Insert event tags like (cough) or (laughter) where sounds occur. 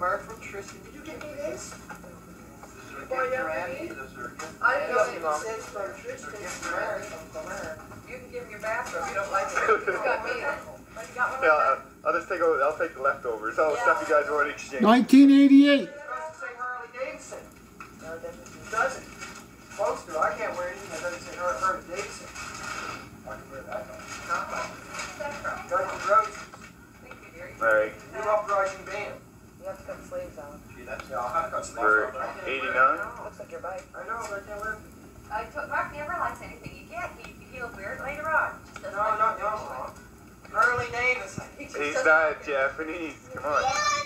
Mark from Tristan. Did you get me this? Why, yeah. I didn't know see it Mom. says from Tristan to Mark from Mark. You can give him your bathrobe, you don't like it. (laughs) You got me. But you got one Yeah, like uh, I'll just take out, I'll take the leftovers. All the Yeah. stuff you guys already exchanged. 1988. It doesn't say Harley Davidson. that? No, it doesn't. It doesn't. Supposed to. I can't wear anything that doesn't say Harley Davidson. I can wear that. though. Guns N' Roses. Thank you, dearie. All right, New uprising band. You have to cut the sleeves on. Yeah, I've got some. for I can't 89. Looks like your bike. I know, but I can't wear. I took, Mark never likes anything you get. He, he'll wear it later on. Just No, doesn't like no, no. Harley Davidson. He just He's doesn't not like it. Japanese. Come on. For goodness